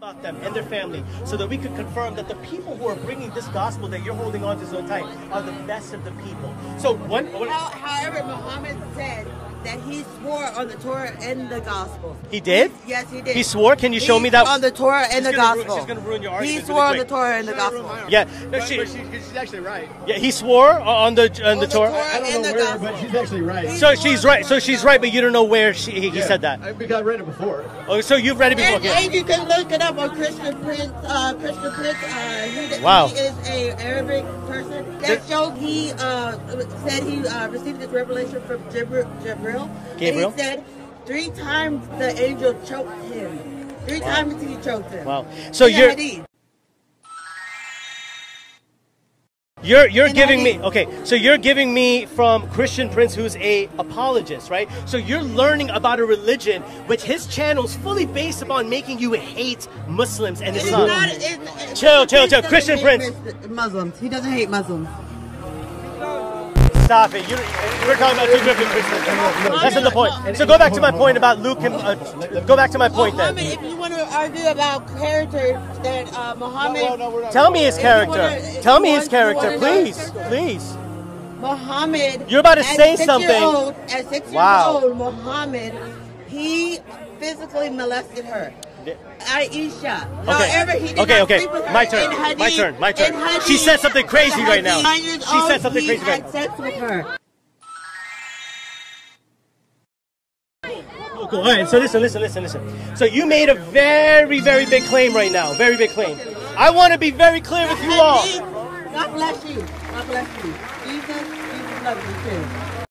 about them and their family so that we could confirm that the people who are bringing this gospel that you're holding on to so tight are the best of the people. So one However, Muhammad said that he swore on the Torah and the Gospel. he did? Yes, he did. He swore? Can you show He- me that? on the Torah and She's the gonna ru- Gospel? she's gonna ruin your He argument swore on the. Torah and the Gospel. Yeah, no, But, she, but she, she's actually right. yeah, he swore on the on the the Torah. Torah. I don't know where, gospel. but she's actually right. So she's right. So she's right, but you don't know where she, he, he Yeah. said that. I, because I read it before. Oh, so you've read it before? And, Okay. and you can look it up on Christian Prince. Uh, Christian Prince. Uh, he, Wow. he is a Arabic person. That showed he uh, said he uh, received this revelation from Jibril. Jibril. Gabriel. And he said three times the angel choked him. Three times he choked him. Wow. So you're you're you're In giving me okay. So you're giving me from Christian Prince, who's a apologist, right? So you're learning about a religion which his channel is fully based upon making you hate Muslims and It's Islam. not, it's, Chill, chill, chill. Christian Prince. Muslims. He doesn't hate Muslims. Stop it. You're, we're talking about two different Christians. That's not the point. So go back to my point about Luke and uh, go back to my point Muhammad, then. if you want to argue about character, that uh, Muhammad, Well, no, we're. Tell me his character. wanna- Tell me his character, wanna know his please, character? please. Muhammad. You're about to say six something. Year old, at six Wow. years old, Muhammad, he physically molested her. Aisha. He did okay, okay. sleep with her. My turn. Hadith, My turn. My turn. hadith, She said something crazy right now. hadith, nine years She said something crazy right had sex with her. Cool. All right, so listen, listen, listen, listen. So you made a very, very big claim right now. Very big claim. I want to be very clear with you all. God bless you. God bless you. Jesus, Jesus loves you too.